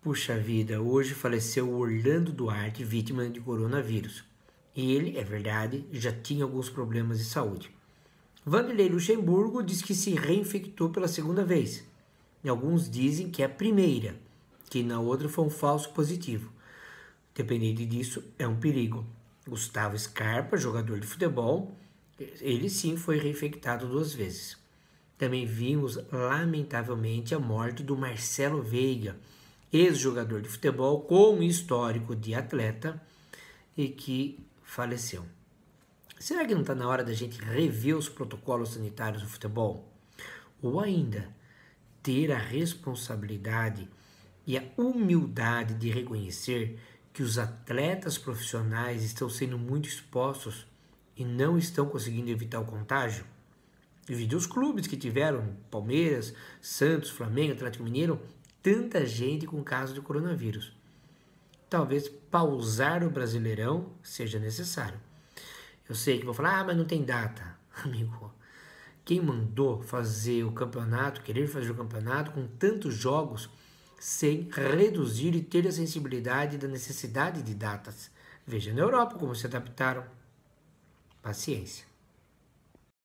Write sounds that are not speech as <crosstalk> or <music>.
Puxa vida, hoje faleceu Orlando Duarte, vítima de coronavírus. E ele, é verdade, já tinha alguns problemas de saúde. Vanderlei Luxemburgo diz que se reinfectou pela segunda vez. E alguns dizem que é a primeira, que na outra foi um falso positivo. Dependendo disso, é um perigo. Gustavo Scarpa, jogador de futebol, ele sim foi reinfectado duas vezes. Também vimos, lamentavelmente, a morte do Marcelo Veiga, ex-jogador de futebol com histórico de atleta e que faleceu. Será que não está na hora da gente rever os protocolos sanitários do futebol? Ou ainda, ter a responsabilidade e a humildade de reconhecer que os atletas profissionais estão sendo muito expostos e não estão conseguindo evitar o contágio? Devido os clubes que tiveram, Palmeiras, Santos, Flamengo, Atlético Mineiro, tanta gente com caso de coronavírus. Talvez pausar o Brasileirão seja necessário. Eu sei que vou falar, ah, mas não tem data. <laughs> Amigo, quem mandou fazer o campeonato, querer fazer o campeonato com tantos jogos sem reduzir e ter a sensibilidade da necessidade de datas? Veja na Europa como se adaptaram. Paciência.